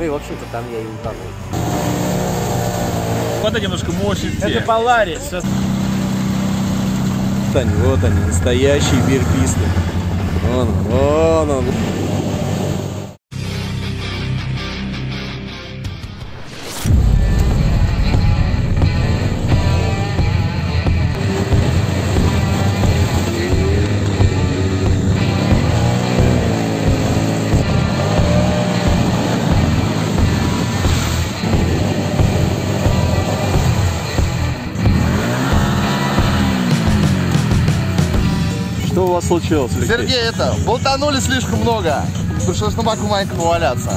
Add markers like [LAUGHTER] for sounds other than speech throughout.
Ну и, в общем-то, там я и утонул. Вот это немножко мощности. Это Polaris. Вот они, вот они, настоящие верписты. Вон, вон он. Что у вас случилось, Алексей? Сергей, это, болтанули слишком много. Пришлось на боку маленько поваляться.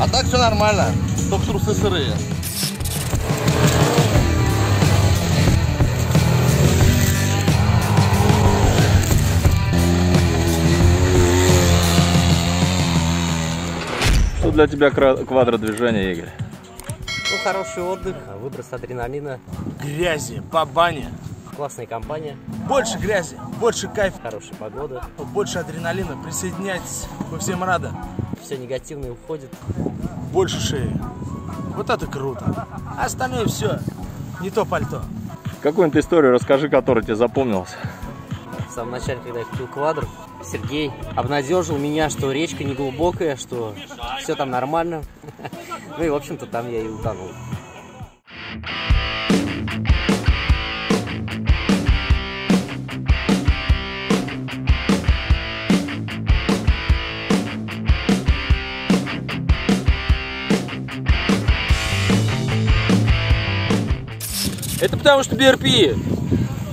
А так все нормально. Только трусы сырые. Что для тебя квадродвижение, Игорь? Ну, хороший отдых, выброс адреналина, Грязи, по бане. Классная компания, Больше грязи, больше кайфа, хорошая погода. больше адреналина. Присоединяйтесь, мы всем рады. Все негативное уходит. Больше шеи. Вот это круто. А остальное все. Не то пальто. Какую-нибудь историю расскажи, которая тебе запомнилась. В самом начале, когда я купил квадр, Сергей обнадежил меня, что речка не глубокая, что все там нормально. [LAUGHS] Ну и, в общем-то, там я и утонул. Это потому что BRP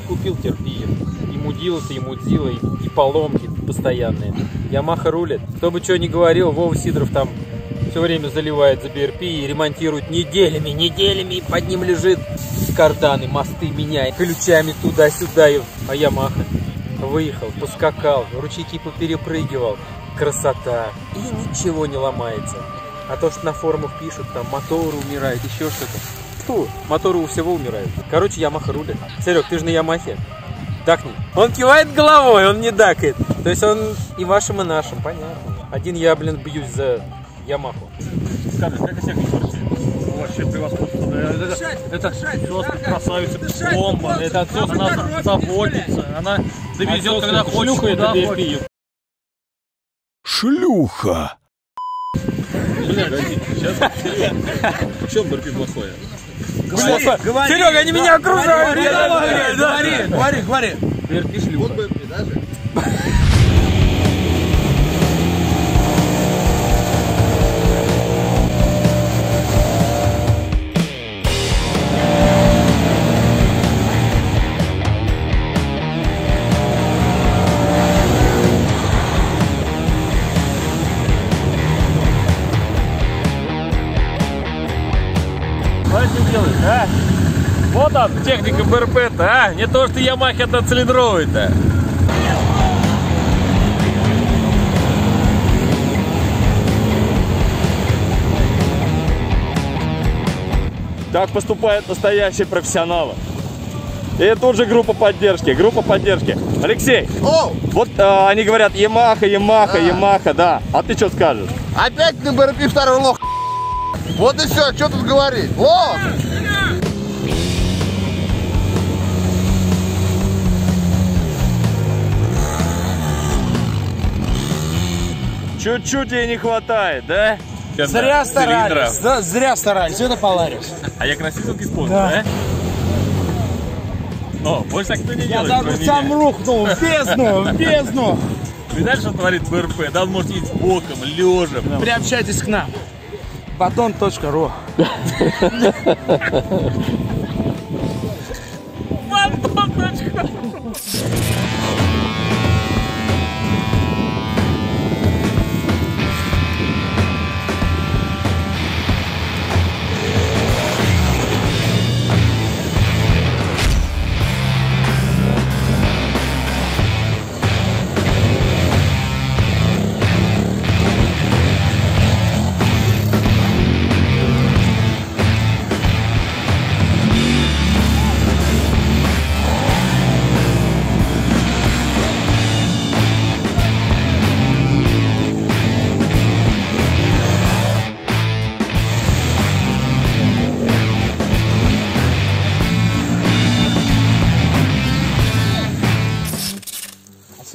купил терпи. И мудила-то, и мудила, и, и поломки постоянные. Ямаха рулит. Кто бы что ни говорил, Вова Сидоров там все время заливает за BRP и ремонтирует неделями, неделями, и под ним лежит карданы, мосты меняет, ключами туда-сюда, а Ямаха выехал, поскакал, ручейки поперепрыгивал, красота, и ничего не ломается. А то, что на форумах пишут, там моторы умирают, еще что-то. Фу, моторы у всего умирают. Короче, Ямаха рулит. Серег, ты же на Ямахе. Дакни. Он кивает головой, он не дакает. То есть он и вашим, и нашим, понятно. Один я, блин, бьюсь за Ямаху. Как? Вообще превосходство. Да, Это, это просто красавица, бомба. Это отцов она заботится. Она довезет, когда хочет, куда хочет. Шлюха! Погоди, сейчас. [LAUGHS] В чем БРП плохое? Говори, говори. Серега, они меня окружают! Говори, говори, говори, говори, говори. Вот бы даже. Что техника БРП-то, а? Не то, что Ямахи это цилиндровый-то. Так поступают настоящие профессионалы. И тут же группа поддержки, группа поддержки. Алексей, О, вот э, они говорят Ямаха, Ямаха, Ямаха, да. А ты что скажешь? опять на БРП второй лох. Вот и все, что тут говорить. Вот. Чуть-чуть ей не хватает, да? Зря старались, да, зря старались. Это Polaris. А я красивый спонсор, да? О, больше так никто не Я делает, даже кроме сам меня. рухнул в бездну, в [LAUGHS] бездну. Видали, что творит БРП? Да, он может ездить боком, лежем. Приобщайтесь к нам. Батон.ру [LAUGHS]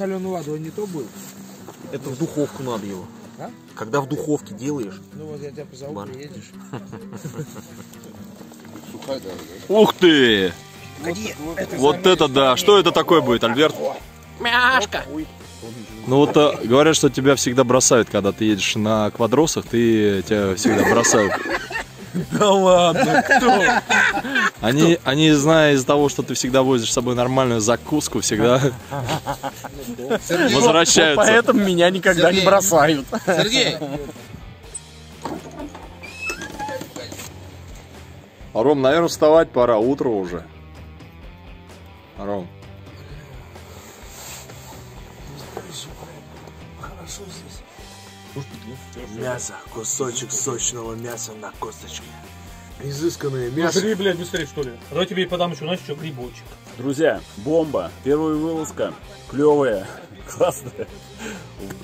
соленой водой не то был. Это в духовку надо его. А? Когда в духовке делаешь. Ну вот я тебя позову, Ладно. приедешь. Сухая даже, да? Ух ты! Вот это да! Что это такое будет, Альберт? Ну вот а, говорят, что тебя всегда бросают, когда ты едешь на квадросах, ты тебя всегда бросают. Да ладно, кто? Они, они, зная из-за того, что ты всегда возишь с собой нормальную закуску, всегда возвращаются. Поэтому меня никогда не бросают. Сергей! А, Ром, наверное, вставать пора, утро уже. Ром. Мясо, кусочек сочного мяса на косточке. Изысканное мясо. Жри, блядь, быстрее, что ли. А давай тебе подам еще, знаешь, что, грибочек. Друзья, бомба. Первая вылазка. Клевая. Классная.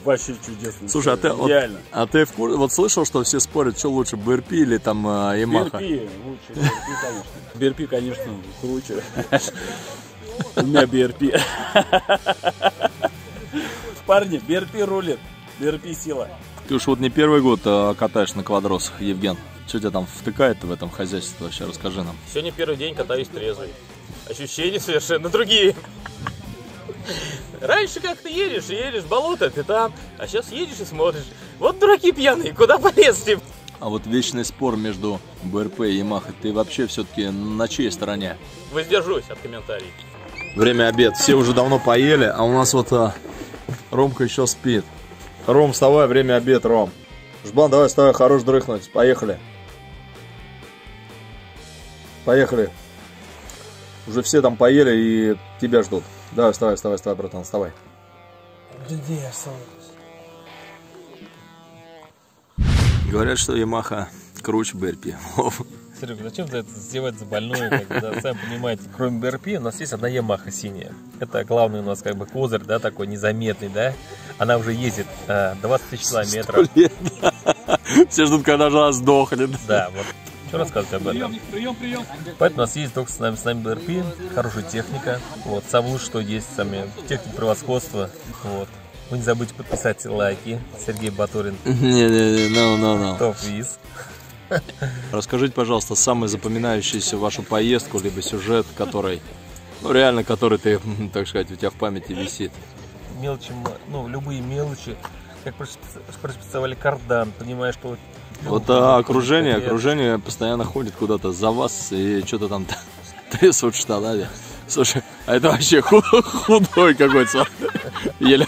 Вообще чудесно. Слушай, а ты, вот, Идеально. а ты в кур- вот слышал, что все спорят, что лучше, БРП или там э, Ямаха? BRP лучше. BRP, конечно. BRP, конечно, круче. У меня BRP. Парни, BRP рулит. BRP сила. Ты уж вот не первый год э, катаешь на квадросах, Евген. Что тебя там втыкает в этом хозяйстве вообще? Расскажи нам. Сегодня первый день катаюсь трезвый. Ощущения совершенно другие. Раньше как ты едешь, едешь, болото, ты там, а сейчас едешь и смотришь. Вот дураки пьяные, куда полезли? А вот вечный спор между БРП и Ямахой, ты вообще все-таки на чьей стороне? Воздержусь от комментариев. Время обед. Все уже давно поели, а у нас вот а, Ромка еще спит. Ром, вставай, время обед, Ром. Жбан, давай вставай, хорош дрыхнуть. Поехали. Поехали. Уже все там поели и тебя ждут. Давай, вставай, вставай, вставай, братан, вставай. Где я осталась? Говорят, что Ямаха круче БРП. Серега, зачем ты это сделать за больную? Да, сами понимаете, кроме БРП у нас есть одна Ямаха синяя. Это главный у нас как бы козырь, да, такой незаметный, да. Она уже ездит а, 20 тысяч километров. Все ждут, когда же она сдохнет. Да, вот. Что рассказывать об этом? Прием, прием. Поэтому у нас есть только с нами, с нами БРП, хорошая техника. Вот, самое лучшее, что есть, сами техника превосходства. Вот. Вы не забудьте подписать лайки. Сергей Батурин, [LAUGHS] Не-не-не, no, no, no. топ-виз. [LAUGHS] Расскажите, пожалуйста, самый запоминающийся вашу поездку, либо сюжет, который, ну реально, который ты, [LAUGHS] так сказать, у тебя в памяти висит. Мелочи, ну, любые мелочи. Как проспецовали кардан, понимаешь, что... вот, а, окружение, окружение постоянно ходит куда-то за вас и что-то там [LAUGHS] трясут штанами. Слушай, а это вообще ху- худой какой-то. Еле.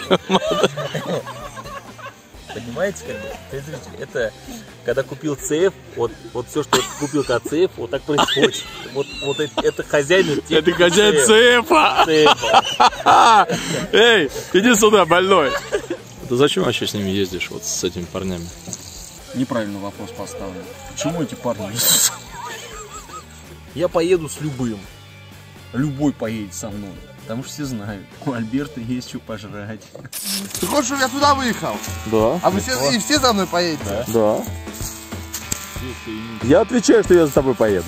Понимаете, как бы, это когда купил ЦФ, вот, вот все, что купил как ЦФ, вот так происходит. Вот, вот это, это хозяин Это хозяин цепа. Эй, иди сюда, больной. Ты зачем вообще с ними ездишь, вот с этими парнями? Неправильный вопрос поставлен. Почему эти парни? Я поеду с любым. Любой поедет со мной. Потому что все знают, у Альберта есть что пожрать. Ты хочешь, чтобы я туда выехал? Да, А вы все, и все за мной поедете? да. Я отвечаю, что я за тобой поеду.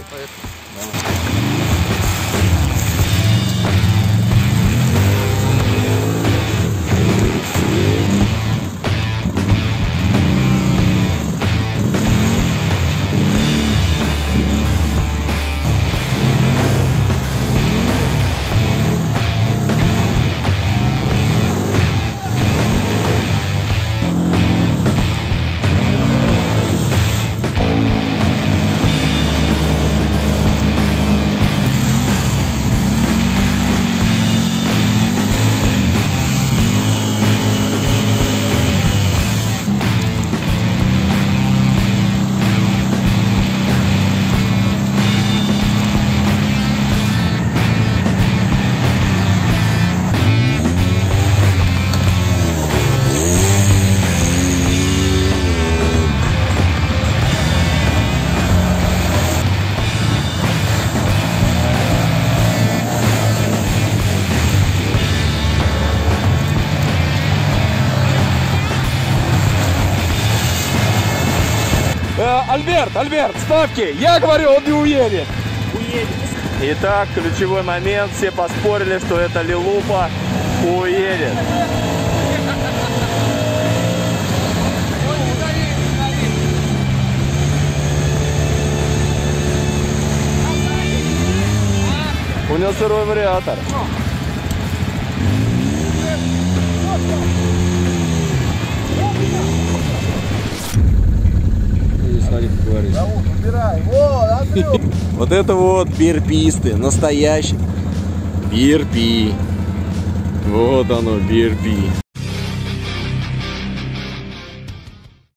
Альберт, Альберт, ставки! Я говорю, он не уедет! Уедет. Итак, ключевой момент. Все поспорили, что это Лилупа уедет. У него сырой вариатор. [LAUGHS] Вот это вот бирписты, настоящий бирпи. Вот оно, бирпи.